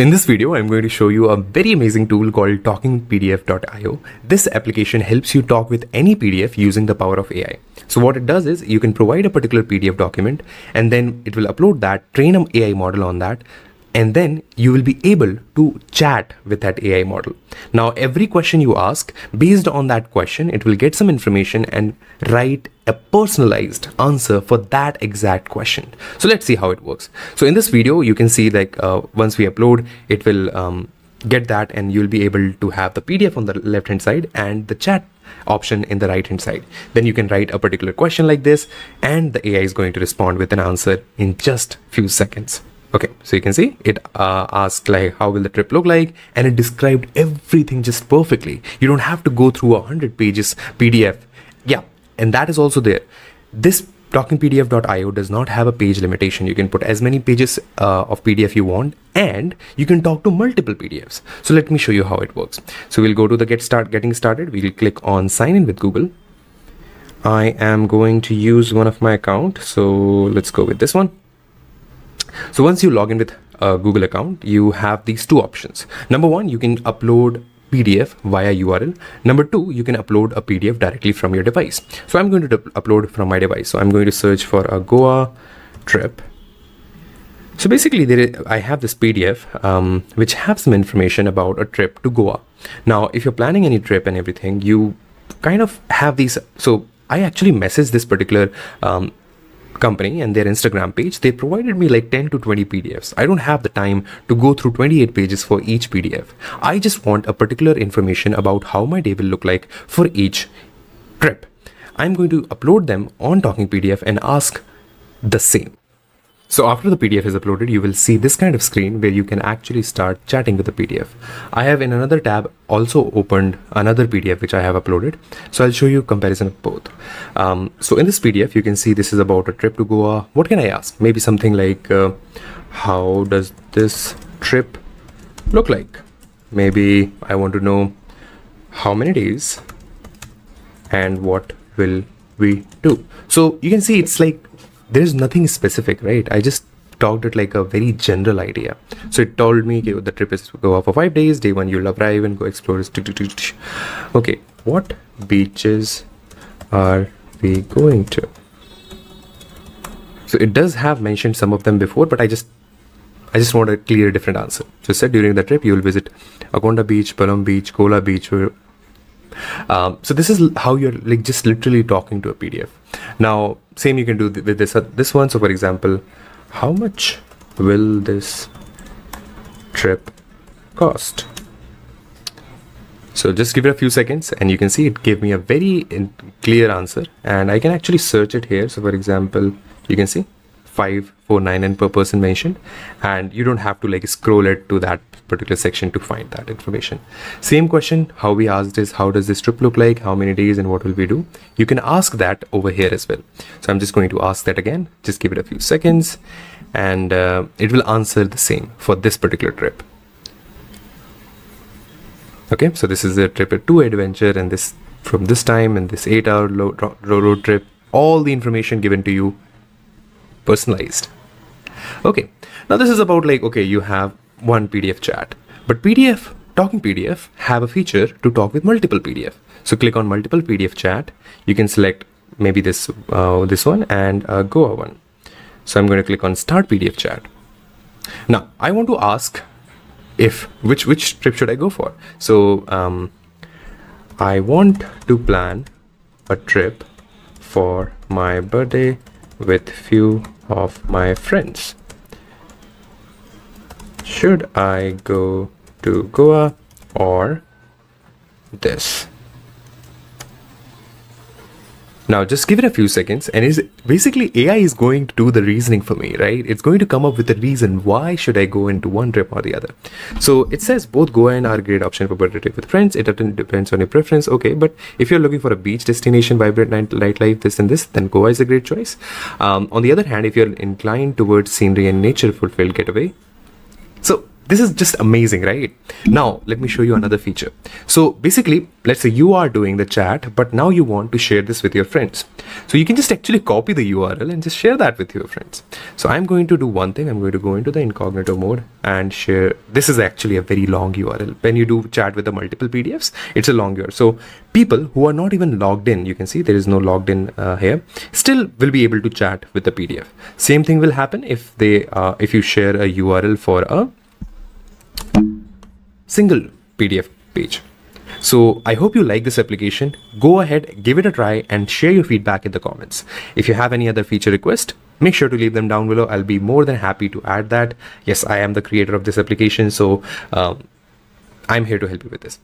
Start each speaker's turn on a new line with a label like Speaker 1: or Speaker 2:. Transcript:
Speaker 1: In this video, I'm going to show you a very amazing tool called talkingpdf.io. This application helps you talk with any PDF using the power of AI. So what it does is you can provide a particular PDF document and then it will upload that, train an AI model on that, and then you will be able to chat with that AI model. Now, every question you ask, based on that question, it will get some information and write a personalized answer for that exact question. So let's see how it works. So in this video, you can see like uh, once we upload, it will um, get that and you'll be able to have the PDF on the left hand side and the chat option in the right hand side. Then you can write a particular question like this and the AI is going to respond with an answer in just few seconds. Okay, so you can see it uh, asked like how will the trip look like and it described everything just perfectly. You don't have to go through a hundred pages PDF. Yeah, and that is also there. This talkingpdf.io does not have a page limitation. You can put as many pages uh, of PDF you want and you can talk to multiple PDFs. So let me show you how it works. So we'll go to the get start getting started. We'll click on sign in with Google. I am going to use one of my account. So let's go with this one. So once you log in with a Google account, you have these two options. Number one, you can upload PDF via URL. Number two, you can upload a PDF directly from your device. So I'm going to upload from my device. So I'm going to search for a Goa trip. So basically, there is, I have this PDF um, which has some information about a trip to Goa. Now, if you're planning any trip and everything, you kind of have these. So I actually messaged this particular um, company and their Instagram page, they provided me like 10 to 20 PDFs. I don't have the time to go through 28 pages for each PDF. I just want a particular information about how my day will look like for each trip. I'm going to upload them on Talking PDF and ask the same. So after the PDF is uploaded, you will see this kind of screen where you can actually start chatting with the PDF. I have in another tab also opened another PDF which I have uploaded. So I'll show you comparison of both. Um, so in this PDF, you can see this is about a trip to Goa. What can I ask? Maybe something like, uh, how does this trip look like? Maybe I want to know how many days and what will we do? So you can see it's like there's nothing specific, right? I just talked it like a very general idea. So it told me okay, the trip is to Goa for five days. Day one, you'll arrive and go explore. Okay, what beaches are we going to? So it does have mentioned some of them before, but I just I just want a clear different answer. So said during the trip you will visit Agonda Beach, Palolem Beach, Kola Beach. Um, so this is how you're like just literally talking to a PDF. Now, same you can do with this uh, this one. So, for example, how much will this trip cost? So just give it a few seconds and you can see it gave me a very clear answer and I can actually search it here. So for example, you can see 549 and per person mentioned. And you don't have to like scroll it to that particular section to find that information. Same question how we asked is how does this trip look like how many days and what will we do? You can ask that over here as well. So i'm just going to ask that again. Just give it a few seconds and uh, it will answer the same for this particular trip. Okay so this is a trip to adventure and this from this time and this eight hour road trip all the information given to you personalized. Okay, now this is about like, okay, you have one PDF chat, but PDF, Talking PDF have a feature to talk with multiple PDF. So click on multiple PDF chat. You can select maybe this, uh, this one and uh, Goa one. So I'm going to click on start PDF chat. Now I want to ask if which which trip should I go for? So um, I want to plan a trip for my birthday with few of my friends. Should I go to Goa or this? Now just give it a few seconds and is basically AI is going to do the reasoning for me, right? It's going to come up with a reason why should I go into one trip or the other. So it says both Goa and are a great option for birthday trip with friends. It depends on your preference. Okay, but if you're looking for a beach destination, vibrant night nightlife, this and this, then Goa is a great choice. Um, on the other hand, if you're inclined towards scenery and nature fulfilled getaway, so this is just amazing, right? Now, let me show you another feature. So basically, let's say you are doing the chat, but now you want to share this with your friends. So you can just actually copy the URL and just share that with your friends. So I'm going to do one thing. I'm going to go into the incognito mode and share. This is actually a very long URL. When you do chat with the multiple PDFs, it's a long URL. So people who are not even logged in, you can see there is no logged in uh, here, still will be able to chat with the PDF. Same thing will happen if they, uh, if you share a URL for a single PDF page. So I hope you like this application. Go ahead, give it a try and share your feedback in the comments. If you have any other feature request, make sure to leave them down below. I'll be more than happy to add that. Yes, I am the creator of this application. So um, I'm here to help you with this.